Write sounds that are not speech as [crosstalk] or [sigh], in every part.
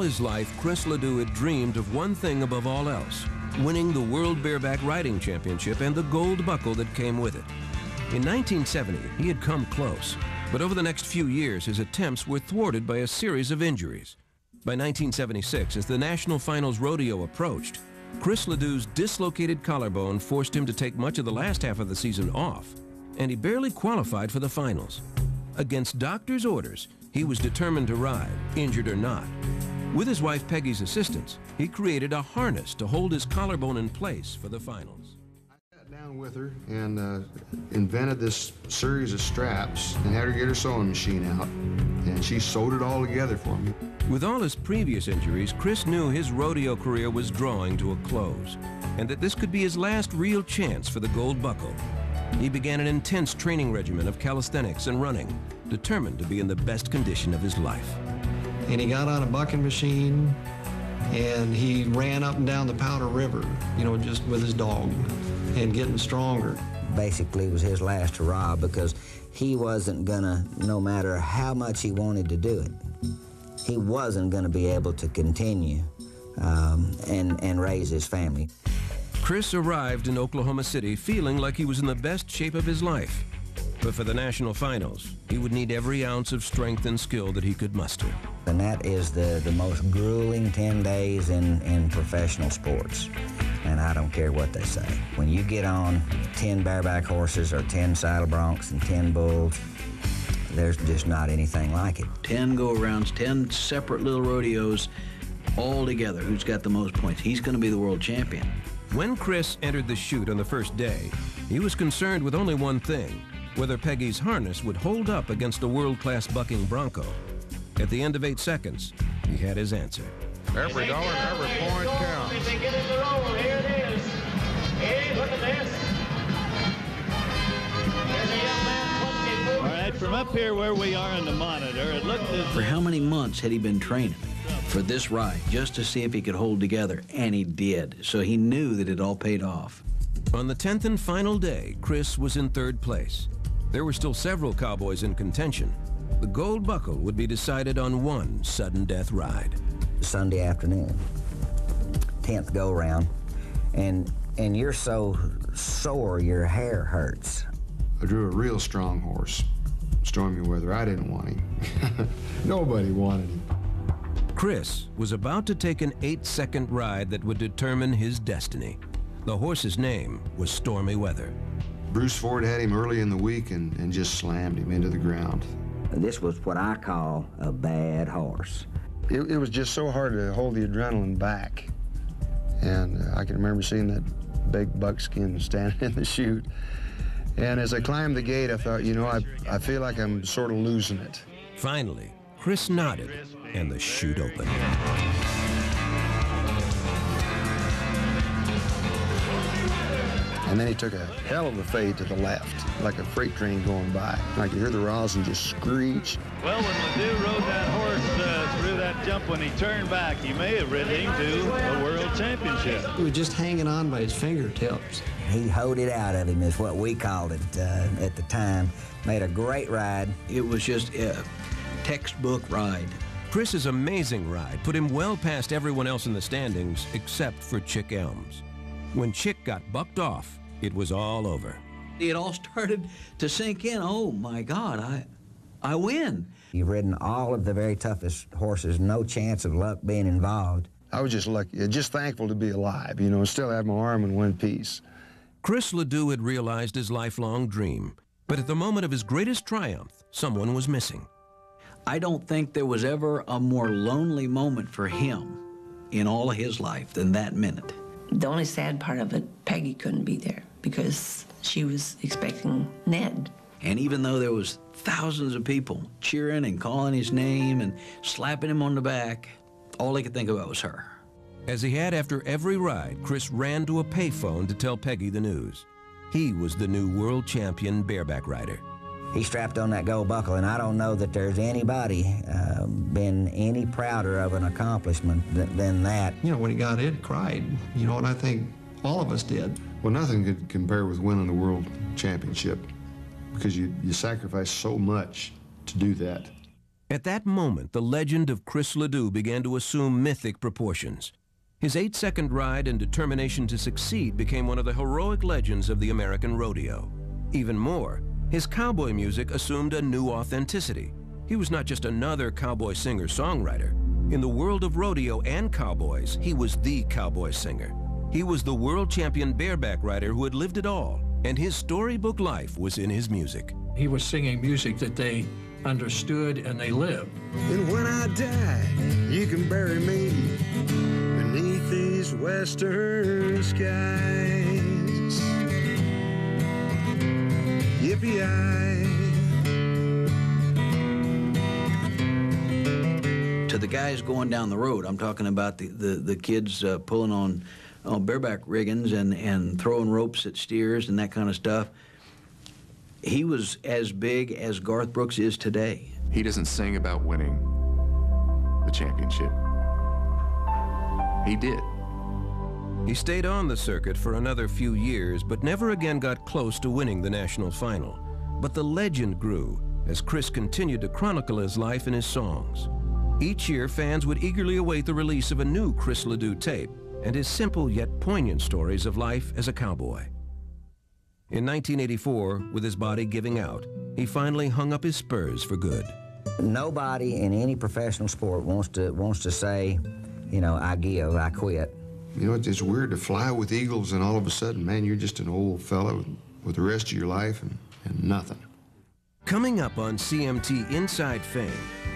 all his life, Chris Ledoux had dreamed of one thing above all else, winning the World Bareback Riding Championship and the gold buckle that came with it. In 1970, he had come close, but over the next few years, his attempts were thwarted by a series of injuries. By 1976, as the National Finals Rodeo approached, Chris Ledoux's dislocated collarbone forced him to take much of the last half of the season off, and he barely qualified for the finals. Against doctor's orders, he was determined to ride, injured or not. With his wife Peggy's assistance, he created a harness to hold his collarbone in place for the finals. I sat down with her and uh, invented this series of straps and had her get her sewing machine out, and she sewed it all together for me. With all his previous injuries, Chris knew his rodeo career was drawing to a close, and that this could be his last real chance for the gold buckle. He began an intense training regimen of calisthenics and running, determined to be in the best condition of his life. And he got on a bucking machine and he ran up and down the Powder River, you know, just with his dog and getting stronger. Basically, it was his last hurrah because he wasn't gonna, no matter how much he wanted to do it, he wasn't gonna be able to continue um, and, and raise his family. Chris arrived in Oklahoma City feeling like he was in the best shape of his life. But for the national finals, he would need every ounce of strength and skill that he could muster. And that is the, the most grueling 10 days in, in professional sports. And I don't care what they say. When you get on 10 bareback horses or 10 saddle broncs and 10 bulls, there's just not anything like it. 10 go-arounds, 10 separate little rodeos all together. Who's got the most points? He's going to be the world champion. When Chris entered the chute on the first day, he was concerned with only one thing, whether Peggy's harness would hold up against a world-class bucking bronco. At the end of eight seconds, he had his answer. Every dollar and every point counts. If they get in the roll, here it is. Hey, look at this. There's a young man, 24. All right, from up here where we are on the monitor, it looked as For how many months had he been training for this ride just to see if he could hold together? And he did. So he knew that it all paid off. On the 10th and final day, Chris was in third place. There were still several cowboys in contention. The gold buckle would be decided on one sudden death ride. Sunday afternoon, 10th go round, and, and you're so sore your hair hurts. I drew a real strong horse. Stormy weather. I didn't want him. [laughs] Nobody wanted him. Chris was about to take an eight-second ride that would determine his destiny. The horse's name was Stormy Weather. Bruce Ford had him early in the week and, and just slammed him into the ground. This was what I call a bad horse. It, it was just so hard to hold the adrenaline back. And I can remember seeing that big buckskin standing [laughs] in the chute. And as I climbed the gate, I thought, you know, I, I feel like I'm sort of losing it. Finally, Chris nodded, and the chute opened. And then he took a hell of a fade to the left, like a freight train going by. I could hear the rosin just screech. well when Ledoux rode that horse uh, through that jump when he turned back, he may have ridden him to a world championship. He was just hanging on by his fingertips. He hoed it out of him, is what we called it uh, at the time. Made a great ride. It was just a textbook ride. Chris's amazing ride put him well past everyone else in the standings except for Chick Elms. When Chick got bucked off, it was all over. It all [laughs] started to sink in. Oh my God, I, I win. You've ridden all of the very toughest horses, no chance of luck being involved. I was just lucky, uh, just thankful to be alive, you know, and still have my arm in one piece. Chris Ledoux had realized his lifelong dream, but at the moment of his greatest triumph, someone was missing. I don't think there was ever a more lonely moment for him in all of his life than that minute. The only sad part of it, Peggy couldn't be there because she was expecting Ned. And even though there was thousands of people cheering and calling his name and slapping him on the back, all they could think about was her. As he had after every ride, Chris ran to a payphone to tell Peggy the news. He was the new world champion bareback rider. He strapped on that gold buckle, and I don't know that there's anybody uh, been any prouder of an accomplishment th- than that. You know, when he got it, he cried. You know, and I think all of us did. Well, nothing could compare with winning the world championship because you, you sacrifice so much to do that. At that moment, the legend of Chris Ledoux began to assume mythic proportions. His eight-second ride and determination to succeed became one of the heroic legends of the American rodeo. Even more, his cowboy music assumed a new authenticity. He was not just another cowboy singer-songwriter. In the world of rodeo and cowboys, he was the cowboy singer. He was the world champion bareback rider who had lived it all, and his storybook life was in his music. He was singing music that they understood and they lived. And when I die, you can bury me beneath these western skies. Yippee-yi. To the guys going down the road, I'm talking about the, the, the kids uh, pulling on, on bareback riggings and, and throwing ropes at steers and that kind of stuff. He was as big as Garth Brooks is today. He doesn't sing about winning the championship. He did. He stayed on the circuit for another few years, but never again got close to winning the national final. But the legend grew as Chris continued to chronicle his life in his songs. Each year, fans would eagerly await the release of a new Chris Ledoux tape and his simple yet poignant stories of life as a cowboy. In 1984, with his body giving out, he finally hung up his spurs for good. Nobody in any professional sport wants to wants to say, you know, I give, I quit. You know, it's, it's weird to fly with eagles and all of a sudden, man, you're just an old fella with, with the rest of your life and, and nothing. Coming up on CMT Inside Fame,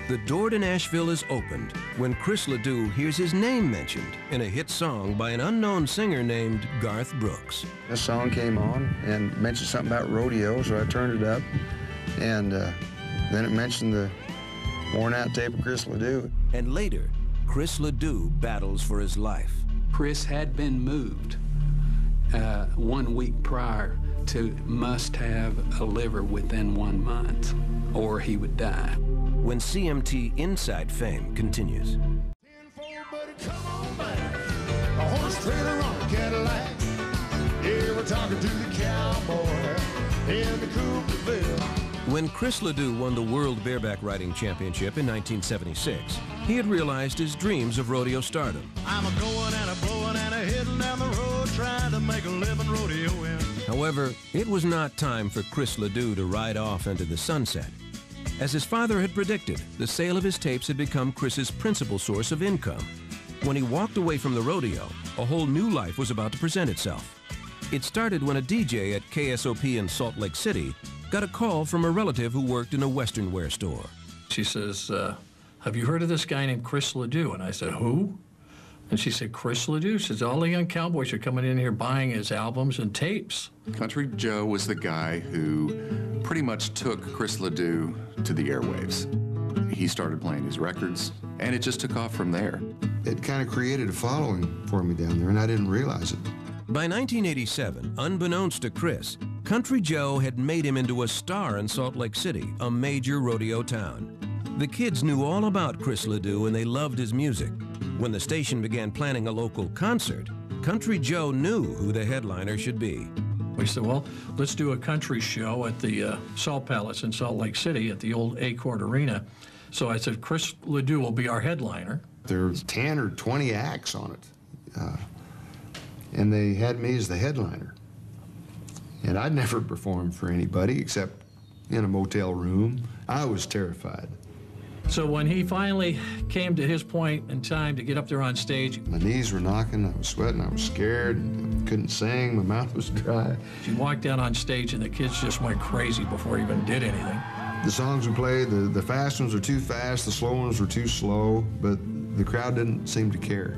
the door to Nashville is opened when Chris Ledoux hears his name mentioned in a hit song by an unknown singer named Garth Brooks. This song came on and mentioned something about rodeo, so I turned it up. And uh, then it mentioned the worn out tape of Chris Ledoux. And later, Chris Ledoux battles for his life. Chris had been moved uh, one week prior to must have a liver within one month or he would die. When CMT Inside Fame continues. A horse trailer on a Cadillac. Yeah, we're talking to the cowboy in the Coupe de Ville. When Chris Ledoux won the World Bareback Riding Championship in 1976, he had realized his dreams of rodeo stardom. I'm a going and a blowing and a heading down the road trying to make a living rodeoing. However, it was not time for Chris Ledoux to ride off into the sunset. As his father had predicted, the sale of his tapes had become Chris's principal source of income. When he walked away from the rodeo, a whole new life was about to present itself. It started when a DJ at KSOP in Salt Lake City got a call from a relative who worked in a Western wear store. She says, uh, have you heard of this guy named Chris Ledoux? And I said, who? And she said, Chris Ledoux. Says, all the young cowboys are coming in here buying his albums and tapes. Country Joe was the guy who pretty much took Chris Ledoux to the airwaves. He started playing his records, and it just took off from there. It kind of created a following for me down there, and I didn't realize it. By 1987, unbeknownst to Chris, Country Joe had made him into a star in Salt Lake City, a major rodeo town. The kids knew all about Chris Ledoux and they loved his music. When the station began planning a local concert, Country Joe knew who the headliner should be. We said, well, let's do a country show at the uh, Salt Palace in Salt Lake City at the old Acord Arena. So I said, Chris Ledoux will be our headliner. There's 10 or 20 acts on it. Uh, and they had me as the headliner. And I'd never performed for anybody except in a motel room. I was terrified. So when he finally came to his point in time to get up there on stage, my knees were knocking, I was sweating, I was scared, I couldn't sing, my mouth was dry. He walked out on stage and the kids just went crazy before he even did anything. The songs we played, the, the fast ones were too fast, the slow ones were too slow, but the crowd didn't seem to care.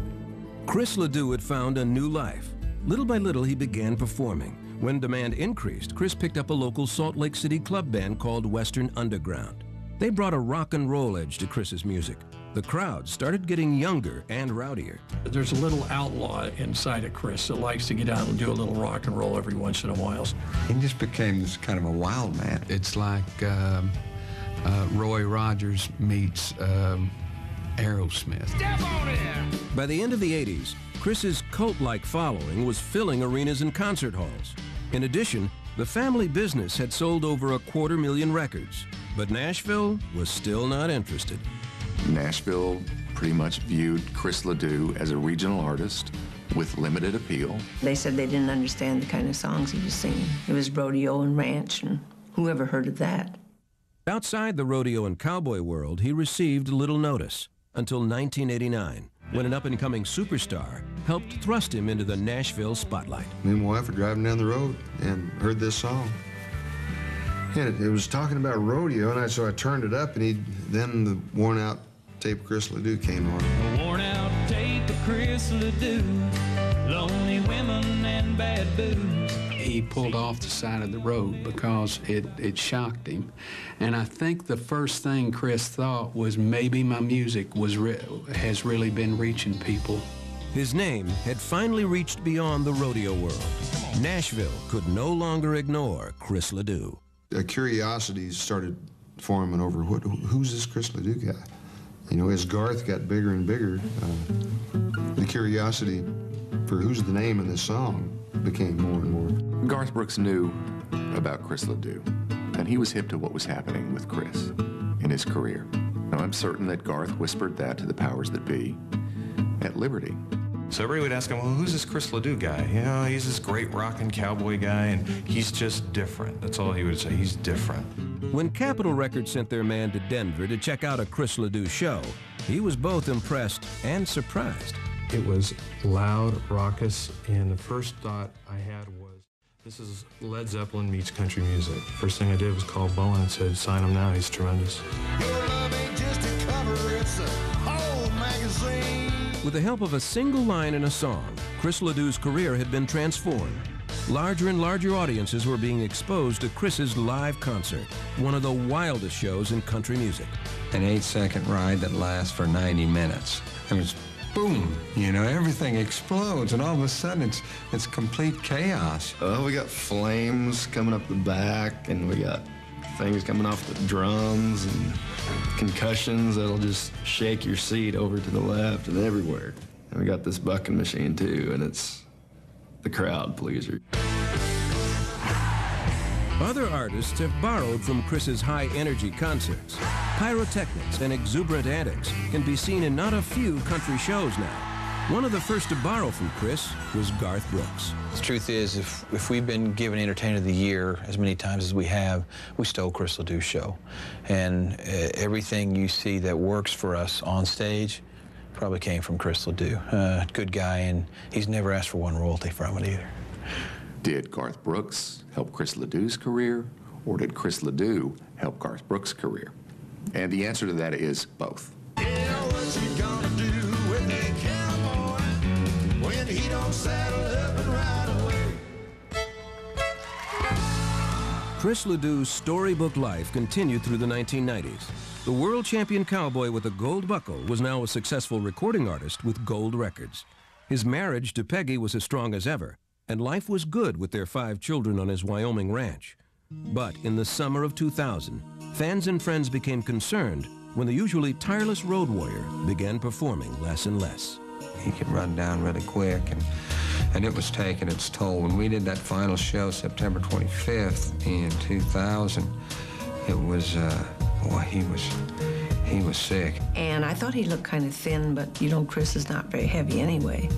Chris Ledoux had found a new life. Little by little, he began performing. When demand increased, Chris picked up a local Salt Lake City club band called Western Underground. They brought a rock and roll edge to Chris's music. The crowd started getting younger and rowdier. There's a little outlaw inside of Chris that likes to get out and do a little rock and roll every once in a while. He just became this kind of a wild man. It's like um, uh, Roy Rogers meets um, Aerosmith. By the end of the 80s, Chris's cult-like following was filling arenas and concert halls. In addition, The family business had sold over a quarter million records, but Nashville was still not interested. Nashville pretty much viewed Chris Ledoux as a regional artist with limited appeal. They said they didn't understand the kind of songs he was singing. It was rodeo and ranch, and whoever heard of that? Outside the rodeo and cowboy world, he received little notice until 1989, when an up-and-coming superstar helped thrust him into the Nashville spotlight. Me and my wife were driving down the road and heard this song. And it, it was talking about rodeo, and I, so I turned it up, and he then the worn-out tape of Chris Ledoux came on. A worn out tape of Chris Ledoux, lonely women and bad booze. He pulled off the side of the road because it, it shocked him. And I think the first thing Chris thought was maybe my music was re has really been reaching people. His name had finally reached beyond the rodeo world. Nashville could no longer ignore Chris Ledoux. A curiosity started forming over what, who's this Chris Ledoux guy? You know, as Garth got bigger and bigger, uh, the curiosity for who's the name in this song became more and more. Garth Brooks knew about Chris Ledoux, and he was hip to what was happening with Chris in his career. Now, I'm certain that Garth whispered that to the powers that be at Liberty. So everybody would ask him, well, who's this Chris Ledoux guy? You know, he's this great rockin' cowboy guy, and he's just different. That's all he would say. He's different. When Capitol Records sent their man to Denver to check out a Chris Ledoux show, he was both impressed and surprised. It was loud, raucous, and the first thought I had was, this is Led Zeppelin meets country music. First thing I did was call Bowen and said, sign him now, he's tremendous. With the help of a single line in a song, Chris Ledoux's career had been transformed. Larger and larger audiences were being exposed to Chris's live concert, one of the wildest shows in country music. An eight-second ride that lasts for 90 minutes. It was boom, you know, everything explodes, and all of a sudden it's it's complete chaos. Oh, we got flames coming up the back, and we got things coming off the drums and concussions that'll just shake your seat over to the left and everywhere. And we got this bucking machine too, and it's the crowd pleaser. Other artists have borrowed from Chris's high-energy concerts. Pyrotechnics and exuberant antics can be seen in not a few country shows now. One of the first to borrow from Chris was Garth Brooks. The truth is, if, if we've been given Entertainer of the Year as many times as we have, we stole Chris Ledoux's show. And uh, everything you see that works for us on stage probably came from Chris Ledoux. Uh, good guy, and he's never asked for one royalty from it either. Did Garth Brooks help Chris Ledoux's career, or did Chris Ledoux help Garth Brooks' career? And the answer to that is both. Chris Ledoux's storybook life continued through the 1990s. The world champion cowboy with a gold buckle was now a successful recording artist with gold records. His marriage to Peggy was as strong as ever, and life was good with their five children on his Wyoming ranch. But in the summer of 2000, fans and friends became concerned when the usually tireless road warrior began performing less and less. He could run down really quick, and, and it was taking its toll. When we did that final show, September 25th in 2000, it was, uh, boy, he was, he was sick. And I thought he looked kind of thin, but you know, Chris is not very heavy anyway.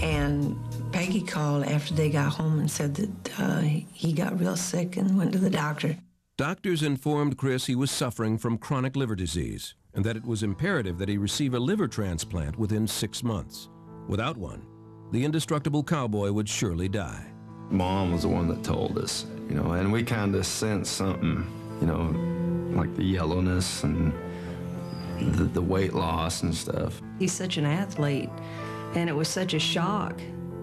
And Peggy called after they got home and said that uh, he got real sick and went to the doctor. Doctors informed Chris he was suffering from chronic liver disease and that it was imperative that he receive a liver transplant within six months. Without one, the indestructible cowboy would surely die. Mom was the one that told us, you know, and we kind of sensed something, you know, like the yellowness and the, the weight loss and stuff. He's such an athlete, and it was such a shock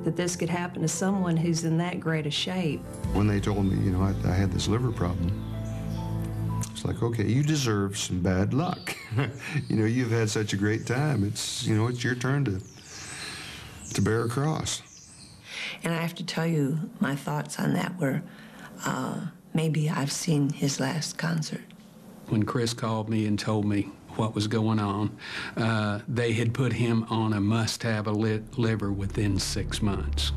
that this could happen to someone who's in that great a shape. When they told me, you know, I, I had this liver problem, it's like, okay, you deserve some bad luck. [laughs] you know, you've had such a great time. It's, you know, it's your turn to to bear a cross. And I have to tell you, my thoughts on that were uh, maybe I've seen his last concert. When Chris called me and told me what was going on, uh, they had put him on a must-have a li liver within six months.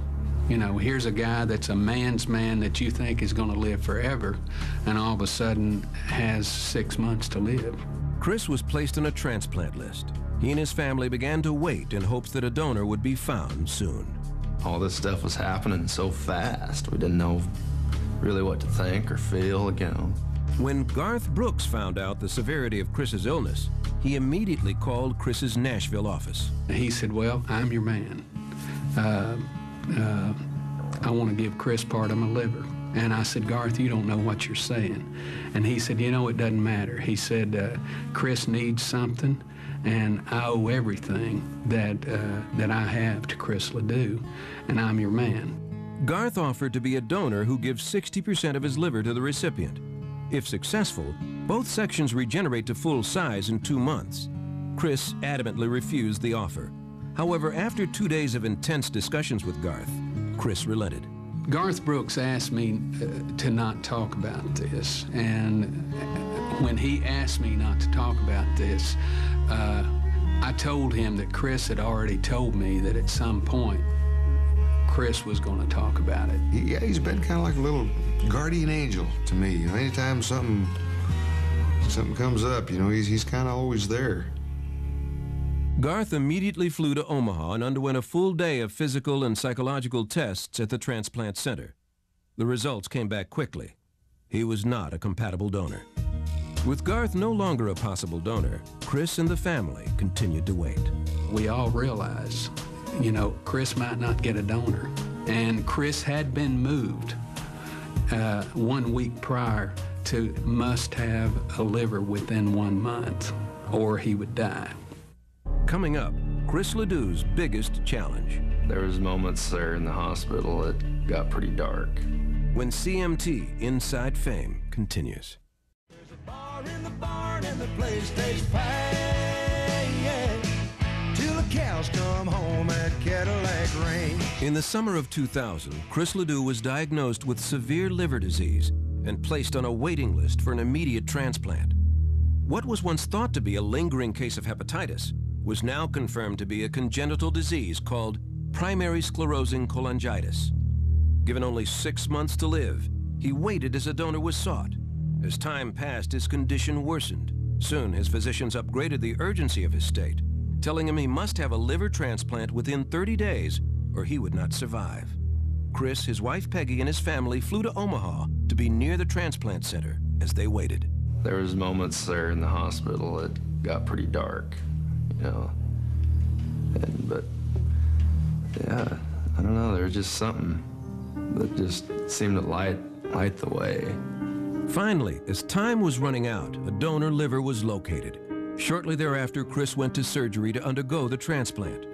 You know, here's a guy that's a man's man that you think is going to live forever, and all of a sudden has six months to live. Chris was placed on a transplant list. He and his family began to wait in hopes that a donor would be found soon. All this stuff was happening so fast. We didn't know really what to think or feel, you know. When Garth Brooks found out the severity of Chris's illness, he immediately called Chris's Nashville office. He said, well, I'm your man. Uh, uh, I want to give Chris part of my liver. And I said, Garth, you don't know what you're saying. And he said, you know, it doesn't matter. He said, uh, Chris needs something, and I owe everything that, uh, that I have to Chris Ledoux, and I'm your man. Garth offered to be a donor who gives 60% of his liver to the recipient. If successful, both sections regenerate to full size in two months. Chris adamantly refused the offer. However, after two days of intense discussions with Garth, Chris relented. Garth Brooks asked me uh, to not talk about this, and when he asked me not to talk about this, uh, I told him that Chris had already told me that at some point Chris was going to talk about it. Yeah, he's been kind of like a little guardian angel to me. You know, anytime something something comes up, you know, he's he's kind of always there. Garth immediately flew to Omaha and underwent a full day of physical and psychological tests at the transplant center. The results came back quickly. He was not a compatible donor. With Garth no longer a possible donor, Chris and the family continued to wait. We all realized, you know, Chris might not get a donor. And Chris had been moved uh, one week prior to must have a liver within one month or he would die. Coming up, Chris Ledoux's biggest challenge. There was moments there in the hospital that got pretty dark. When CMT Inside Fame continues. Cows come home at Cadillac Ranch. In the summer of 2000, Chris Ledoux was diagnosed with severe liver disease and placed on a waiting list for an immediate transplant. What was once thought to be a lingering case of hepatitis was now confirmed to be a congenital disease called primary sclerosing cholangitis. Given only six months to live, he waited as a donor was sought. As time passed, his condition worsened. Soon, his physicians upgraded the urgency of his state, telling him he must have a liver transplant within 30 days or he would not survive. Chris, his wife Peggy, and his family flew to Omaha to be near the transplant center as they waited. There was moments there in the hospital that got pretty dark, you know. And, but, yeah, I don't know, there was just something that just seemed to light, light the way. Finally, as time was running out, a donor liver was located. Shortly thereafter, Chris went to surgery to undergo the transplant.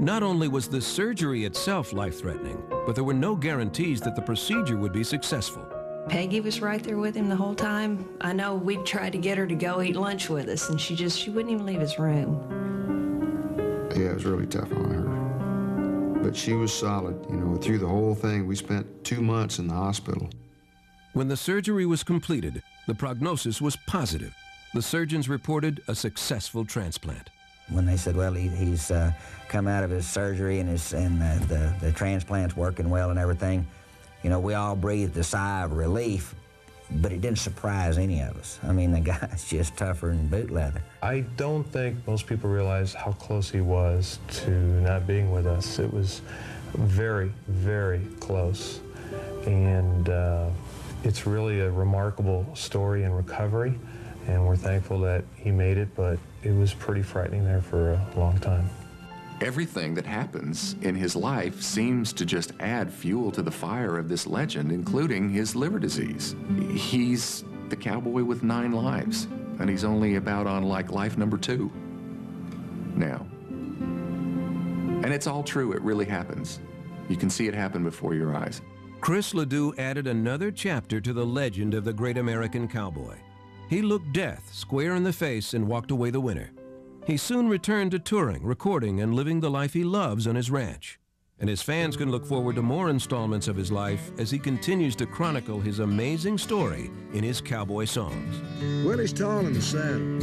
Not only was the surgery itself life-threatening, but there were no guarantees that the procedure would be successful. Peggy was right there with him the whole time. I know we tried to get her to go eat lunch with us, and she just, she wouldn't even leave his room. Yeah, it was really tough on her. But she was solid, you know, through the whole thing. We spent two months in the hospital. When the surgery was completed, the prognosis was positive. The surgeons reported a successful transplant. When they said, well, he, he's uh, come out of his surgery and, his, and uh, the, the transplant's working well and everything, you know, we all breathed a sigh of relief, but it didn't surprise any of us. I mean, the [laughs] guy's just tougher than boot leather. I don't think most people realize how close he was to not being with us. It was very, very close. And uh, it's really a remarkable story in recovery, and we're thankful that he made it, but it was pretty frightening there for a long time. Everything that happens in his life seems to just add fuel to the fire of this legend, including his liver disease. He's the cowboy with nine lives, and he's only about on like life number two now. And it's all true, it really happens. You can see it happen before your eyes. Chris Ledoux added another chapter to the legend of the great American cowboy. He looked death square in the face and walked away the winner. He soon returned to touring, recording, and living the life he loves on his ranch. And his fans can look forward to more installments of his life as he continues to chronicle his amazing story in his cowboy songs. Well, he's tall in the saddle,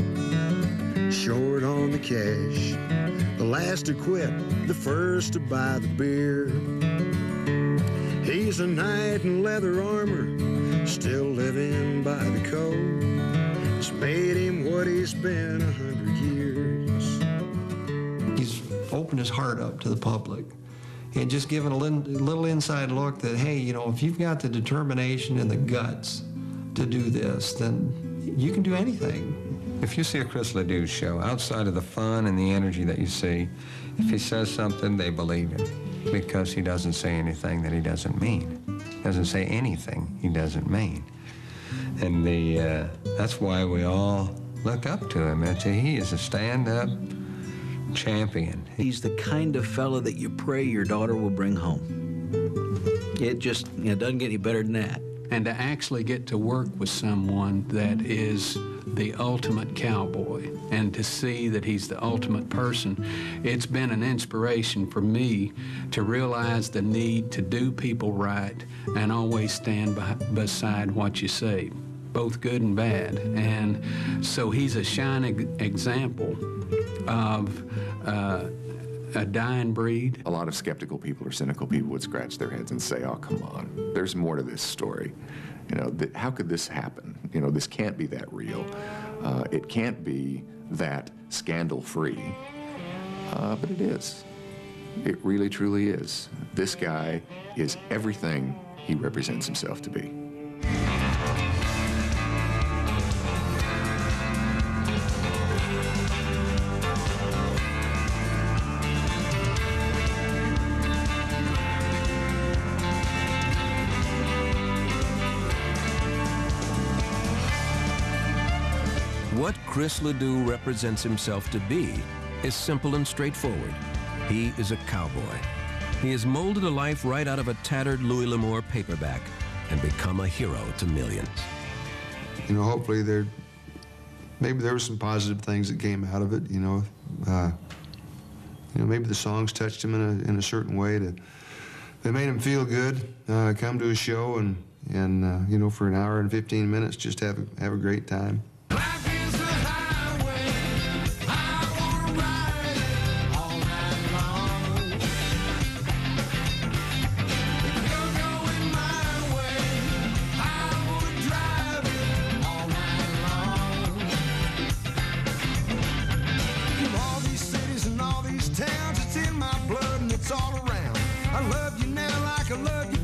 short on the cash, the last to quit, the first to buy the beer. He's a knight in leather armor, still living by the code. It's made him what he's been a hundred years. He's opened his heart up to the public and just given a little, little inside look that, hey, you know, if you've got the determination and the guts to do this, then you can do anything. If you see a Chris Ledoux show, outside of the fun and the energy that you see, if he says something, they believe him because he doesn't say anything that he doesn't mean. Doesn't say anything he doesn't mean. And the uh, that's why we all look up to him. It's a, he is a stand-up champion. He's the kind of fellow that you pray your daughter will bring home. It just you know, doesn't get any better than that. And to actually get to work with someone that is the ultimate cowboy and to see that he's the ultimate person, it's been an inspiration for me to realize the need to do people right and always stand by, beside what you say, both good and bad. And so he's a shining example of uh, a dying breed. A lot of skeptical people or cynical people would scratch their heads and say, "Oh, come on, there's more to this story." You know, th- how could this happen? You know, this can't be that real. Uh, it can't be that scandal-free. Uh, but it is. It really, truly is. This guy is everything he represents himself to be. Chris Ledoux represents himself to be is simple and straightforward. He is a cowboy. He has molded a life right out of a tattered Louis L'Amour paperback and become a hero to millions. You know, hopefully there, maybe there were some positive things that came out of it. You know, uh, you know, maybe the songs touched him in a in a certain way that they made him feel good. Uh, come to a show and and uh, you know for an hour and 15 minutes just have a, have a great time. I love you now like I love you.